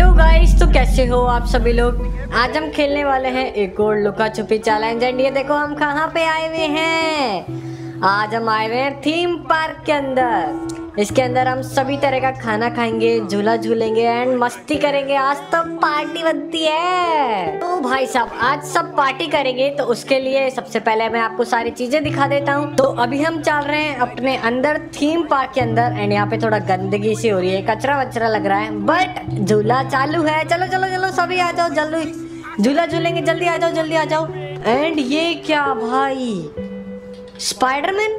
Hello guys तो कैसे हो आप सभी लोग? आज हम खेलने वाले हैं एक और लुका छुपी चैलेंज एंड ये देखो हम कहाँ पे आए हुए हैं। आज हम आए हुए हैं थीम पार्क के अंदर। इसके अंदर हम सभी तरह का खाना खाएँगे, झूला झूलेंगे एंड मस्ती करेंगे। आज तो पार्टी बनती है। तो भाई साहब, आज सब पार्टी करेंगे तो उसके लिए सबसे पहले मैं आपको सारी चीज़ें दिखा देता हूँ। तो अभी हम चल रहे हैं अपने अंदर थीम पार्क के अंदर एंड यहाँ पे थोड़ा गंदगी सी हो रही है, कचरा वचरा लग रहा है। बट झूला चालू है। चलो चलो चलो, सभी आ जाओ जल्दी। झूला झूलेंगे, जल्दी आ जाओ, जल्दी आ जाओ। एंड ये क्या भाई? स्पाइडरमैन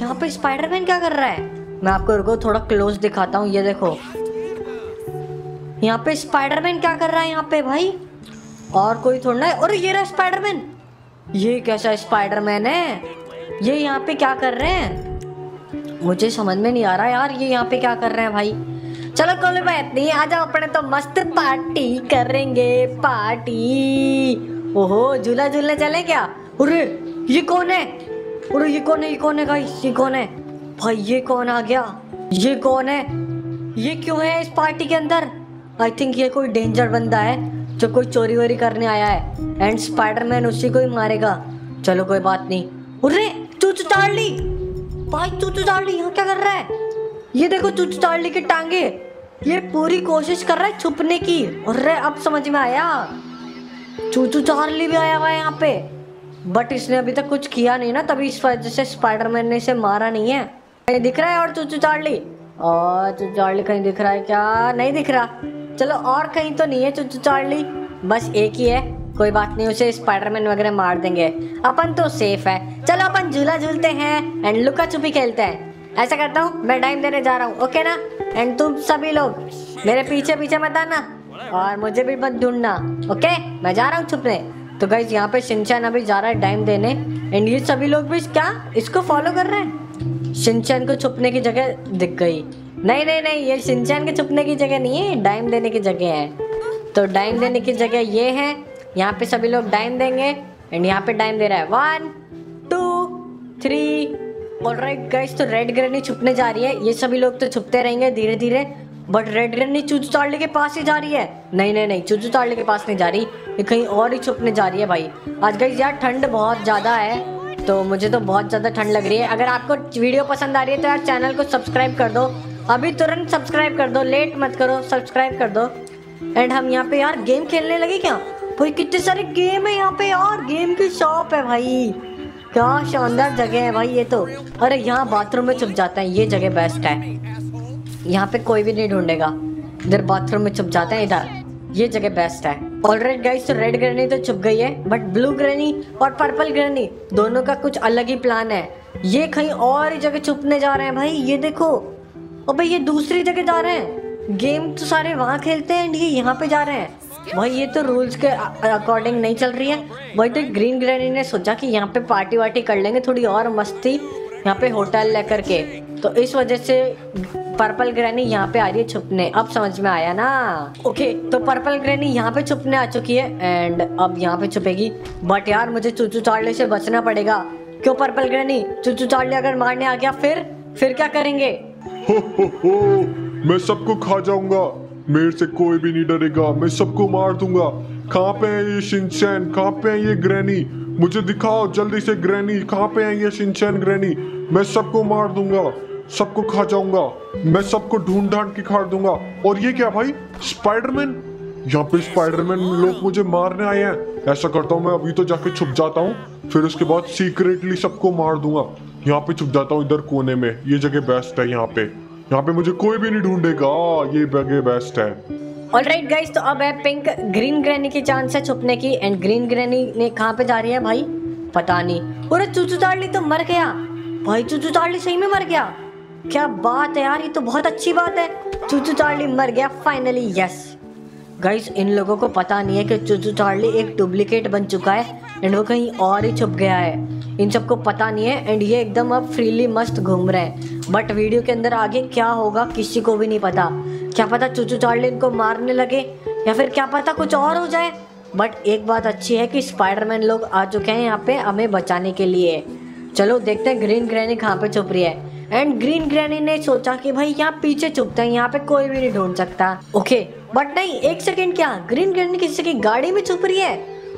यहाँ पे स्पाइडरमैन क्या कर रहा है? मैं आपको रुको, थोड़ा क्लोज दिखाता हूँ, ये देखो। यहाँ पे स्पाइडरमैन क्या कर रहा है यहाँ पे भाई? और कोई थोड़ा है? और ये रहा स्पाइडरमैन ये कैसा स्पाइडरमैन है? ये यहाँ पे क्या कर रहे हैं? मुझे समझ में नहीं आ रहा यार, ये यहाँ पे क्या कर रहे हैं भाई? चलो, कोई बात नहीं आ जाओ अपने तो मस्त पार्टी करेंगे पार्टी ओहो, झूला झूलने चले क्या? अरे, ये कौन है? अरे, ये कौन है, ये कौन है गाइस ये कौन है? भाई, ये कौन आ गया? ये कौन है? ये क्यों है इस पार्टी के अंदर? आई थिंक ये कोई डेंजर बंदा है जो कोई चोरी वोरी करने आया है। एंड स्पाइडरमैन उसी को ही मारेगा। चलो, कोई बात नहीं। अरे चूचू चार्ली भाई चूचू चार्ली यहाँ क्या कर रहा है? ये देखो चूचू चार्ली की टांगे। ये पूरी कोशिश कर रहा है छुपने की। अरे अब समझ में आया? चूचू चार्ली भी आया हुआ है यहाँ पे। बट इसने अभी तक कुछ किया नहीं ना, तभी इस वजह से स्पाइडरमैन ने इसे मारा नहीं है। कहीं दिख रहा है और चूचू चार्ली? और चूचू चार्ली कहीं दिख रहा है क्या? नहीं दिख रहा। चलो और कहीं तो नहीं है चूचू चार्ली। बस एक ही है। कोई बात नहीं, उसे स्पाइडरमैन वगैरह मार देंगे। अपन तो सेफ़ है। चलो अपन झूला झूलते हैं एंड लुका छुपी खेलते हैं। ऐसा करता हूँ, मैं टाइम देने जा रहा हूँ ओके ना? एंड तुम सभी लोग, मेरे पीछे पीछे मत आना। और मुझे भी मत ढूंढना ओके मैं जा रहा हूँ छुपने। तो गाइज़ यहाँ पे शिनचैन अभी जा रहा है टाइम देने। एंड ये सभी लोग भी क्या? इसको फॉलो कर रहे हैं? शिनचैन को छुपने की जगह दिख गई। नहीं नहीं नहीं, ये शिनचैन के छुपने की जगह नहीं है डाइम देने की जगह है। तो डाइम देने की जगह ये है, यहाँ पे सभी लोग डाइम देंगे एंड यहाँ पे डाइम दे रहा है। One two three alright guys तो रेड ग्रेनी छुपने जा रही है। ये सभी लोग तो छुपते रहेंगे धीरे धीरे but red granny choo choo Charlie के पास ही जा रही है। नहीं नहीं नहीं, चूचू चार्ली के पास नहीं जा रही, ये कहीं और ही छुपने जा रही है भाई। आज गाइस यार ठंड बहुत ज़्यादा है। तो मुझे तो बहुत ज़्यादा ठंड लग रही है। अगर आपको वीडियो पसंद आ रही है तो यार चैनल को सब्सक्राइब कर दो। अभी तुरंत सब्सक्राइब कर दो, लेट मत करो, सब्सक्राइब कर दो। एंड हम यहाँ पे यार गेम खेलने लगे क्या? भाई, कितने सारे गेम है यहाँ पे यार। गेम की शॉप है भाई। क्या शानदार जगह है भाई ये तो। अरे यहाँ बाथरूम में छुप जाते हैं, ये जगह बेस्ट है। यहाँ पे कोई भी नहीं ढूंढेगा। इधर बाथरूम में छुप जाते हैं, इधर। ये जगह बेस्ट है। ऑलरेडी गाइस तो रेड ग्रेनी तो छुप गई है बट ब्लू ग्रेनी और पर्पल ग्रेनी दोनों का कुछ अलग ही प्लान है। ये कहीं और जगह छुपने जा रहे हैं भाई, ये देखो। और भाई, ये दूसरी जगह जा रहे हैं। गेम तो सारे वहाँ खेलते हैं एंड ये यहाँ पे जा रहे हैं। भाई, ये तो रूल्स के अकॉर्डिंग नहीं चल रही है। भाई तो ग्रीन ग्रेनी ने सोचा कि यहाँ पे पार्टी वार्टी कर लेंगे थोड़ी और मस्ती, यहाँ पे होटल लेकर के। तो इस वजह से पर्पल ग्रैनी यहाँ पे आ रही है छुपने। अब समझ में आया ना? ओके तो पर्पल ग्रैनी यहाँ पे छुपने आ चुकी है एंड अब यहाँ पे छुपेगी। बट यार, मुझे चूचू चार्ले से बचना पड़ेगा। क्यों पर्पल ग्रैनी चूचू चार्ले अगर मारने आ गया, फिर? फिर क्या करेंगे? हो हो हो। मैं सबको खा जाऊँगा। मेरे से कोई भी नहीं डरेगा। मैं सबको मार दूँगा। कहाँ पे है ये शिनचैन? कहाँ पे है ये ग्रैनी मुझे दिखाओ, जल्दी से ग्रैनी कहाँ पे है ये शिनचैन ग्रैनी मैं सबको मार दूँगा। सबको खा जाऊँगा। मैं सबको ढूंढ ढांड के खा दूँगा। और ये क्या भाई? स्पाइडरमैन यहाँ पे स्पाइडरमैन लोग मुझे मारने आए हैं। ऐसा करता हूँ मैं, अभी तो जाके छुप जाता हूँ। फिर उसके बाद सीक्रेटली सबको मार दूँगा। यहाँ पे छुप जाता हूँ इधर कोने में। ये जगह बेस्ट है यहाँ पे। यहाँ पे मुझे कोई भी नहीं ढूंढेगा। ये जगह बेस्ट है। ऑलराइट गाइस तो अब है पिंक ग्रीन ग्रैनी की चांस है छुपने की। एंड ग्रीन ग्रैनी ने कहाँ पे जा रही है भाई? पता नहीं। अरे चूचू चार्ली तो मर गया। भाई, चूचू चार्ली सही में मर गया। क्या बात है यार, ये तो बहुत अच्छी बात है। चूचू चार्ली मर गया फाइनली यस गाइस इन लोगों को पता नहीं है कि चूचू चार्ली एक डुप्लीकेट बन चुका है एंड वो कहीं और ही छुप गया है। इन सबको पता नहीं है एंड ये एकदम अब फ्रीली मस्त घूम रहे हैं। बट वीडियो के अंदर आगे क्या होगा, किसी को भी नहीं पता। क्या पता चूचू चार्ली इनको मारने लगे, या फिर क्या पता कुछ और हो जाए। बट एक बात अच्छी है कि स्पाइडरमैन लोग आ चुके हैं यहाँ पे हमें बचाने के लिए। चलो देखते हैं ग्रीन ग्रैनी कहाँ पे छुप रही है। एंड ग्रीन ग्रैनी ने सोचा कि भाई यहाँ पीछे छुपते हैं, यहाँ पे कोई भी नहीं ढूंढ सकता। ओके बट नहीं, एक सेकेंड क्या? ग्रीन ग्रैनी किसी की गाड़ी में छुप रही है?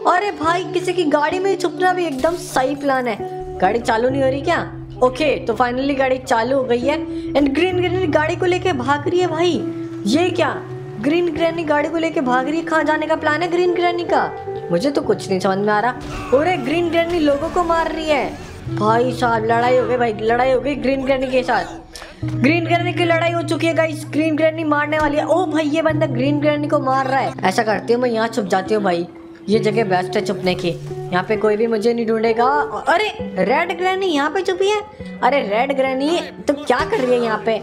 अरे भाई, किसी की गाड़ी में छुपना भी एकदम सही प्लान है। गाड़ी चालू नहीं हो रही क्या? ओके तो फाइनली गाड़ी चालू हो गई है। एंड ग्रीन ग्रैनी गाड़ी को लेके भाग रही है भाई। ये क्या? ग्रीन ग्रैनी गाड़ी को लेके भाग रही है? कहाँ जाने का प्लान है ग्रीन ग्रैनी का? मुझे तो कुछ नहीं समझ में आ रहा। अरे ग्रीन ग्रैनी लोगों को मार रही है। भाई साहब, लड़ाई हो गई भाई, लड़ाई हो गई ग्रीन ग्रैनी के साथ। ग्रीन ग्रैनी की लड़ाई हो चुकी है गाइस ग्रीन ग्रैनी मारने वाली है। ओ भाई, ये बंदा ग्रीन ग्रैनी को मार रहा है। ऐसा करती हूँ, मैं यहाँ छुप जाती हूँ भाई। ये जगह बेस्ट है छुपने की। यहाँ पे कोई भी मुझे नहीं ढूंढेगा। अरे रेड ग्रैनी यहाँ पे छुपी है? अरे रेड ग्रैनी तो क्या कर रही है यहाँ पे?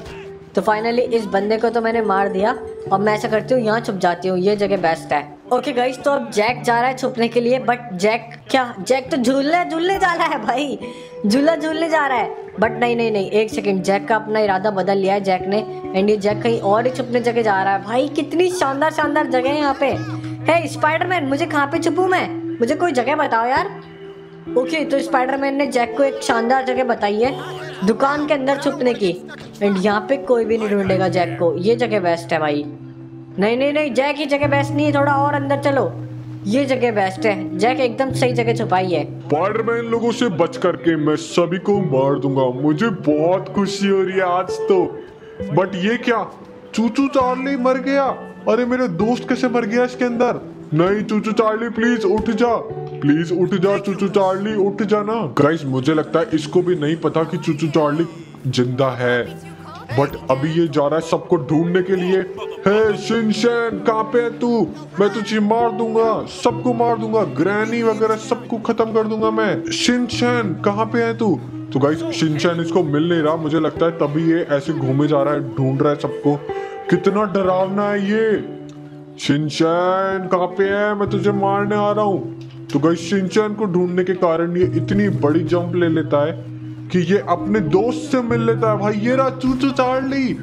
तो फाइनली इस बंदे को तो मैंने मार दिया। अब मैं ऐसा करती हूँ, यहाँ छुप जाती हूँ। ये जगह बेस्ट है। ओके गाइस तो अब जैक जा रहा है छुपने के लिए बट जैक क्या? जैक तो झूलने झूलने जा रहा है भाई। झूला झूलने जा रहा है। बट नहीं नहीं नहीं, एक सेकंड जैक का अपना इरादा बदल लिया है जैक ने। एंड ये जैक कहीं और ही छुपने जगह जा रहा है। भाई, कितनी शानदार शानदार जगह है यहाँ पे। है स्पाइडरमैन मुझे कहाँ पे छुपू मैं? मुझे कोई जगह बताओ यार। ओके तो स्पाइडरमैन ने जैक को एक शानदार जगह बताई है, दुकान के अंदर छुपने की। एंड यहाँ पे कोई भी नहीं ढूंढेगा जैक को। ये जगह बेस्ट है भाई। नहीं नहीं नहीं जैक की जगह बेस्ट नहीं है, थोड़ा और अंदर चलो। ये जगह बेस्ट है। जैक एकदम सही जगह छुपाई है। स्पाइडरमैन लोगों से बच करके मैं सभी को मार दूँगा। मुझे बहुत खुशी हो रही है आज तो। बट ये क्या? चूचू चार्ली मर गया। अरे, मेरे दोस्त कैसे मर गया इसके अंदर? नहीं, चूचू चार्ली प्लीज़ उठ जा। प्लीज़ उठ जा, चूचू चार्ली, उठ जा ना। गाइस मुझे लगता है इसको भी नहीं पता कि चूचू चार्ली ज़िंदा है। बट अभी ये जा रहा है सबको ढूँढने के लिए। हे शिनचैन कहाँ पे है तू मैं तुझे मार दूँगा सबको मार दूँगा ग्रैनी वगैरह सबको खत्म कर दूँगा मैं। शिनचैन कहाँ पे है तू? तो गाइस शिनचैन इसको मिल नहीं रहा, मुझे लगता है तभी ये ऐसे घूमे जा रहा है, ढूंढ रहा है सबको। कितना डरावना है ये। शिनचैन कहाँ पे है? मैं तुझे मारने आ रहा हूँ। तो गाइस शिनचैन को ढूँढने के कारण ये इतनी बड़ी जंप ले लेता है कि ये अपने दोस्त से मिल लेता है। भाई, ये रहा चूचू चार्ली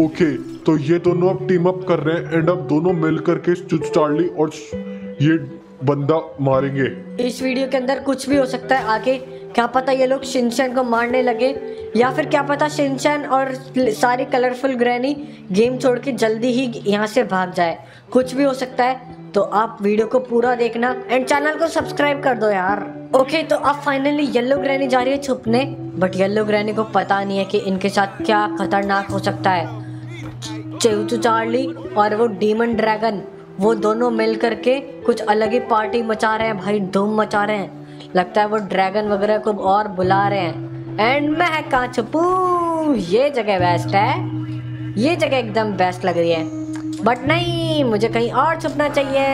ओके तो ये दोनों अब टीम अप कर रहे हैं एंड अब दोनों मिल करके चार्ली और ये बंदा मारेंगे। इस वीडियो के अंदर कुछ भी हो सकता है आगे। क्या पता ये लोग शिनचैन को मारने लगे, या फिर क्या पता शिनचैन और सारी कलरफुल ग्रैनी गेम छोड़ के जल्दी ही यहाँ से भाग जाए। कुछ भी हो सकता है तो आप वीडियो को पूरा देखना एंड चैनल को सब्सक्राइब कर दो यार। ओके तो अब फाइनली येलो ग्रैनी जा रही है छुपने बट येलो ग्रैनी को पता नहीं है कि इनके साथ क्या खतरनाक हो सकता है। चेउचू चार्ली और वो डीमन ड्रैगन, वो दोनों मिल करके कुछ अलग ही पार्टी मचा रहे हैं, भाई धूम मचा रहे हैं। लगता है वो ड्रैगन वगैरह को और बुला रहे हैं। एंड मैं कहाँ छुपू? ये जगह बेस्ट है। ये जगह एकदम बेस्ट लग रही है। बट नहीं, मुझे कहीं और छुपना चाहिए।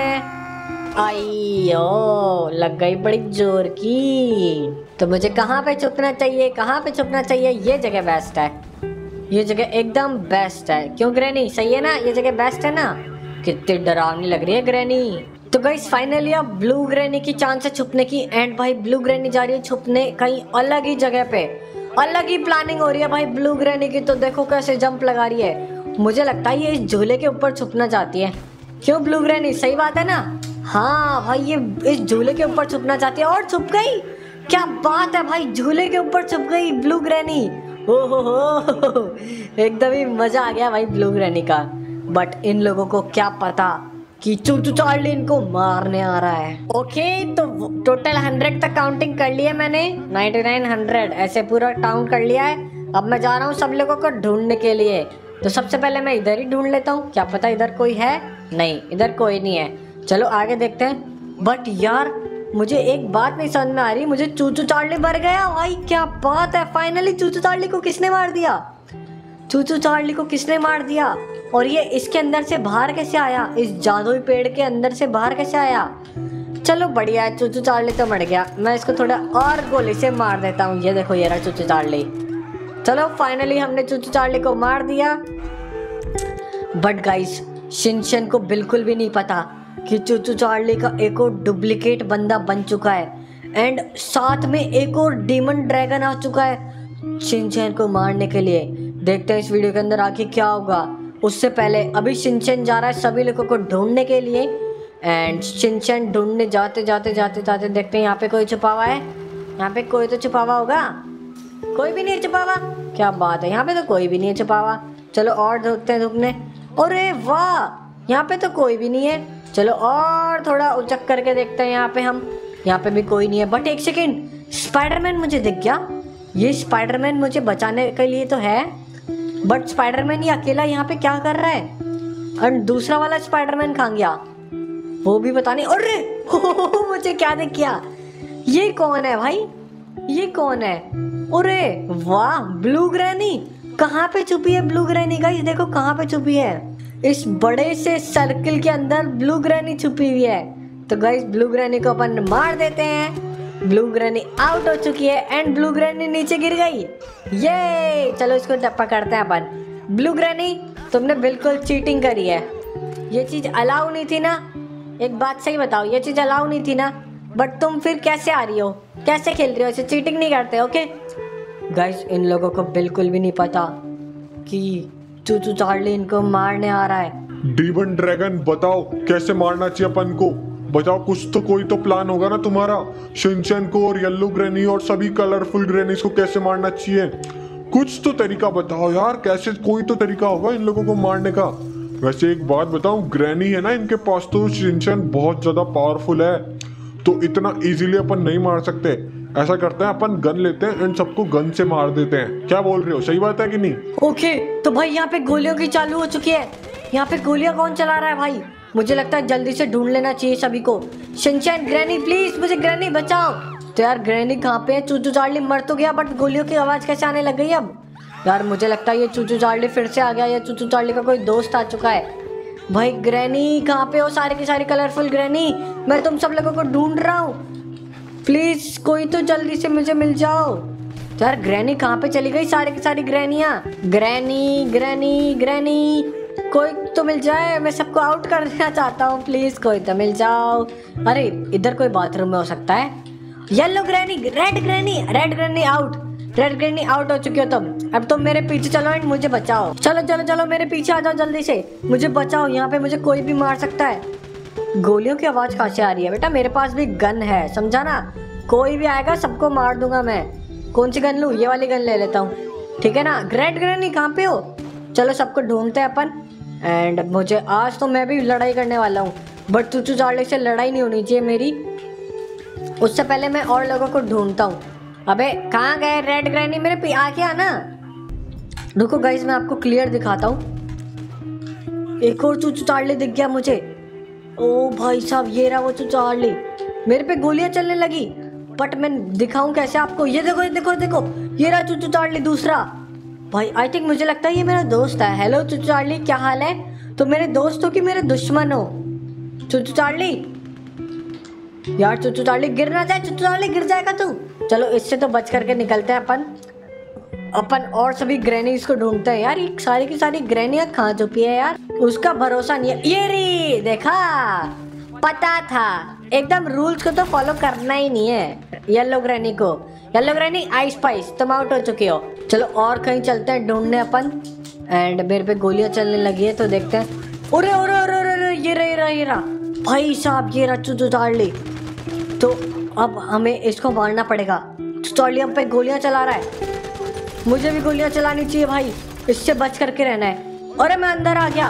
आई, ओ, लग गई बड़ी ज़ोर की। तो मुझे कहाँ पे छुपना चाहिए, कहाँ पे छुपना चाहिए? ये जगह बेस्ट है। ये जगह एकदम बेस्ट है। क्यों ग्रैनी सही है ना? ये जगह बेस्ट है ना? कितनी डरावनी लग रही है ग्रैनी तो गई फाइनली अब ब्लू ग्रैनी की चांस है छुपने की। एंड भाई ब्लू ग्रैनी जा रही है छुपने कहीं अलग ही जगह पे। अलग ही प्लानिंग हो रही है भाई ब्लू ग्रैनी की। तो देखो कैसे जंप लगा रही है। मुझे लगता है ये इस झूले के ऊपर छुपना चाहती है। क्यों ब्लू ग्रैनी सही बात है ना? हाँ भाई, ये इस झूले के ऊपर छुपना चाहती है। और छुप गई? क्या बात है भाई, झूले के ऊपर छुप गई ब्लू ग्रैनी ओ हो हो एकदम ही मज़ा आ गया भाई ब्लू ग्रैनी का। बट इन लोगों को क्या पता कि चूचू चार्ली इनको मारने आ रहा है। ओके तो टोटल हंड्रेड तक काउंटिंग कर लिया मैंने। नाइनटी नाइन हंड्रेड ऐसे पूरा काउंट कर लिया है। अब मैं जा रहा हूँ सब लोगों को ढूँढने के लिए। तो सबसे पहले मैं इधर ही ढूंढ लेता हूँ। क्या पता इधर कोई है? नहीं, इधर कोई नहीं है। चलो, आगे देखते हैं। बट यार मुझे एक बात नहीं समझ में आ रही, मुझे चूचू चार्ली मर गया। भाई क्या बात है? फाइनली चूचू चार्ली को किसने मार दिया? चूचू चार्ली को किसने मार दिया? और ये इसके अंदर से बाहर कैसे आया? इस जादुई पेड़ के अंदर से बाहर कैसे आया? चलो, बढ़िया है, चूचू चार्ली तो मर गया। मैं इसको थोड़ा और गोली से मार देता हूँ। ये देखो, ये रहा चूचू चार्ली। चलो फाइनली हमने चूचू चार्ली को मार दिया। बट गाइस शिनशन को बिल्कुल भी नहीं पता। कि चूचू चार्ली का एक और डुप्लीकेट बंदा बन चुका है। एंड साथ में एक और डीमन ड्रैगन आ चुका है शिनचैन को मारने के लिए। देखते हैं इस वीडियो के अंदर आके क्या होगा। उससे पहले अभी शिनचैन जा रहा है सभी लोगों को ढूँढने के लिए। एंड शिनचैन ढूँढने जाते जाते जाते जाते देखते हैं यहाँ पे कोई छुपा हुआ है। यहाँ पे कोई तो छुपा हुआ होगा। कोई भी नहीं छुपा हुआ क्या बात है। यहाँ पे तो कोई भी नहीं है छुपा हुआ चलो और ढूंढते हैं ढूँढने अरे वाह! यहाँ पे तो कोई भी नहीं है। चलो और थोड़ा उचक करके देखते हैं यहाँ पे हम। यहाँ पे भी कोई नहीं है। बट एक सेकेंड स्पाइडरमैन मुझे दिख गया। ये स्पाइडरमैन मुझे बचाने के लिए तो है। बट स्पाइडरमैन ये अकेला यहाँ पे क्या कर रहा है? और दूसरा वाला स्पाइडरमैन कहाँ गया? वो भी बता नहीं। अरे, मुझे क्या दिख गया? ये कौन है भाई? ये कौन है? अरे, वाह, ब्लू ग्रैनी। कहाँ पे छुपी है ब्लू ग्रैनी? गाइस, देखो कहाँ पे छुपी है। इस बड़े से सर्किल के अंदर ब्लू ग्रैनी छुपी हुई है। तो गाइस ब्लू ग्रैनी को अपन मार देते हैं। ब्लू ग्रैनी आउट हो चुकी है एंड ब्लू ग्रैनी नीचे गिर गई। ये चलो इसको टप्पा करते हैं अपन। ब्लू ग्रैनी, तुमने बिल्कुल चीटिंग करी है। ये चीज़ अलाउ नहीं थी ना? एक बात सही बताओ, ये चीज़ अलाउ नहीं थी ना? बट तुम फिर कैसे आ रही हो? कैसे खेल रही हो? इसे चीटिंग नहीं करते ओके गाइस इन लोगों को बिल्कुल भी नहीं पता कि चूचू चार्ली इनको मारने आ रहा है। डीवन ड्रैगन बताओ, कैसे मारना चाहिए अपन को? बताओ, कुछ तो कोई तो प्लान होगा ना तुम्हारा? शिनचैन को और येलो ग्रेनी और सभी कलरफुल ग्रेनीज को कैसे मारना चाहिए? कुछ तो तरीका बताओ यार, कैसे, कोई तो तरीका होगा इन लोगों को मारने का? वैसे एक बात बताऊँ ग्रैनी है ना इनके पास तो शिनचैन बहुत ज़्यादा पावरफुल है। तो इतना इजीली अपन नहीं मार सकते। ऐसा करते हैं, अपन गन लेते हैं एंड सबको गन से मार देते हैं। क्या बोल रहे हो? सही बात है कि नहीं? ओके तो भाई यहाँ पे गोलियों की चालू हो चुकी है। यहाँ पे गोलियाँ कौन चला रहा है भाई? मुझे लगता है जल्दी से ढूंढ लेना चाहिए सभी को। शिनचैन, ग्रैनी प्लीज़ मुझे ग्रैनी बचाओ। तो यार, ग्रैनी कहाँ पे है? चूचू चार्ली मर तो गया बट गोलियों की आवाज़ कैसे आने लग गई अब? यार, मुझे लगता है ये चूचू चार्ली फिर से आ गया, या चूचू चार्ली का कोई दोस्त आ चुका है। भाई, ग्रैनी कहाँ पे हो? सारे की सारी कलरफुल ग्रैनी। मैं तुम सब लोगों को ढूंढ रहा हूँ। प्लीज़ कोई तो जल्दी से मुझे मिल जाओ। तो यार ग्रैनी कहाँ पे चली गई सारी की सारी ग्रैनिया ग्रैनी ग्रैनी ग्रैनी कोई तो मिल जाए, मैं सबको आउट कर देना चाहता हूँ प्लीज़ कोई तो मिल जाओ। अरे, इधर कोई बाथरूम में हो सकता है? Yellow granny red granny red granny out red granny out हो चुकी हो तुम। अब तुम मेरे पीछे चलो एंड मुझे बचाओ। चलो चलो चलो, मेरे पीछे आ जाओ जल्दी से। मुझे बचाओ, यहाँ पे मुझे कोई भी मार सकता है। गोलियों की आवाज़ कहाँ से आ रही है? बेटा, मेरे पास भी गन है, समझा ना? कोई भी आएगा, सबको मार दूँगा मैं। कौन सी गन लूँ? ये वाली गन ले लेता हूँ। ठीक है ना? ग्रेट ग्रैनी कहाँ पे हो? चलो, सबको ढूंढते हैं अपन। एंड मुझे, आज तो मैं भी लड़ाई करने वाला हूँ। बट चूचू चार्ली से लड़ाई नहीं होनी चाहिए मेरी। उससे पहले मैं और लोगों को ढूंढता हूँ। अबे, कहाँ गए रेड ग्रैनी मेरे पे, आके आना। रुको गाइस मैं आपको क्लियर दिखाता हूँ। एक और चूचू चार्ली दिख गया मुझे। ओ भाई साहब, ये रहा वो चार्ली मेरे पे गोलियाँ चलने लगी बट मैं दिखाऊँ कैसे आपको? ये देखो ये देखो देखो। ये रहा चूचू चार्ली दूसरा। भाई आई थिंक मुझे लगता है ये मेरा दोस्त है। हेलो चूचू चार्ली क्या हाल है? तो मेरे दोस्त हो कि मेरे दुश्मन हो? चूचू चार्ली यार चुचू चार्ली गिर ना जाए चुचू चार्ली गिर जाएगा तू। चलो, इससे तो बच करके निकलते हैं अपन। अपन और सभी ग्रैनीज को ढूंढते हैं। यार, ये सारी की सारी ग्रैनियाँ खा चुकी है यार? उसका भरोसा नहीं है। ये री, देखा? पता था। एकदम रूल्स को तो फॉलो करना ही नहीं है येलो ग्रैनी को। येलो ग्रैनी आइस पाइस तुम आउट हो चुके हो। चलो, और कहीं चलते हैं ढूँढने अपन। एंड मेरे पे गोलियाँ चलने लगी है तो देखते हैं। ये ये भाई साहब, ये रहा, चुचू तो अब हमें इसको मारना पड़ेगा। चार्ली पे गोलियाँ चला रहा है। मुझे भी गोलियाँ चलानी चाहिए भाई। इससे बच करके रहना है। अरे मैं अंदर आ गया।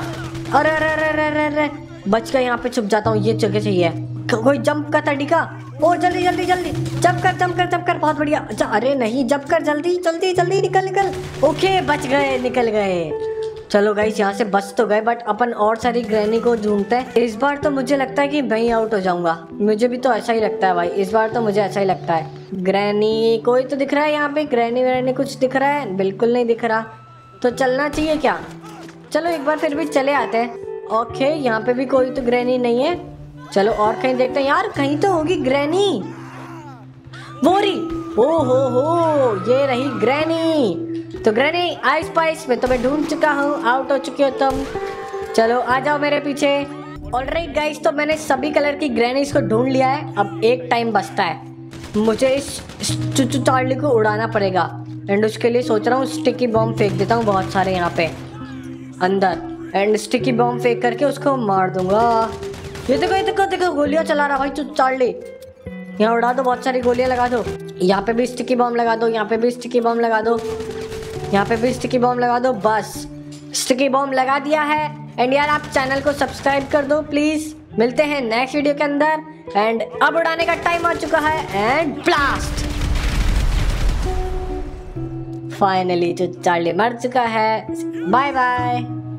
अरे अरे अरे अरे अरे अरे। बच कर यहाँ पे छुप जाता हूँ। ये जगह चाहिए कोई जंप का? तरीका ओ, जल्दी जल्दी जल्दी। जंप कर जंप कर जंप कर। बहुत बढ़िया। अच्छा अरे नहीं, जंप कर। जल्दी जल्दी जल्दी निकल निकल। ओके, बच गए, निकल गए। चलो गाइस यहाँ से बच तो गए बट अपन और सारी ग्रैनी को ढूंढते हैं। इस बार तो मुझे लगता है कि मैं आउट हो जाऊँगा। मुझे भी तो ऐसा ही लगता है भाई, इस बार तो मुझे ऐसा ही लगता है। ग्रैनी कोई तो दिख रहा है यहाँ पे? ग्रैनी व्रैनी कुछ दिख रहा है? बिल्कुल नहीं दिख रहा। तो चलना चाहिए क्या? चलो एक बार फिर भी चले आते हैं। ओके यहाँ पे भी कोई तो ग्रैनी नहीं है। चलो और कहीं देखते हैं। यार, कहीं तो होगी ग्रैनी वो रही ओ हो हो ये रही ग्रैनी तो ग्रैनी आइस स्पाइस मैं तुम्हें ढूंढ चुका हूँ आउट हो चुके हो तुम। चलो, आ जाओ मेरे पीछे। ऑलराइट गाइस तो मैंने सभी कलर की ग्रैनीज को ढूंढ लिया है। अब एक टाइम बचता है। मुझे इस चुचू चार्ली को उड़ाना पड़ेगा। एंड उसके लिए सोच रहा हूँ स्टिकी बॉम्ब फेंक देता हूँ बहुत सारे यहाँ पे। अंदर। एंड स्टिकी बॉम्ब फेंक करके उसको मार दूँगा। ये देखो ये देखो देखो, गोलियाँ चला रहा भाई चुचू चार्ली यहाँ उड़ा दो, बहुत सारी गोलियाँ लगा दो। यहाँ पे भी स्टिकी बॉम्ब लगा दो, यहाँ पे भी स्टिकी बॉम्ब लगा दो। यहाँ पे भी स्टिकी बॉम्ब लगा दो, बस। स्टिकी बॉम्ब लगा दिया है। एंड यार, आप चैनल को सब्सक्राइब कर दो प्लीज़ मिलते हैं नेक्स्ट वीडियो के अंदर। एंड अब उड़ाने का टाइम आ चुका है। एंड ब्लास्ट फाइनली जो चार्ली मर चुका है। Bye bye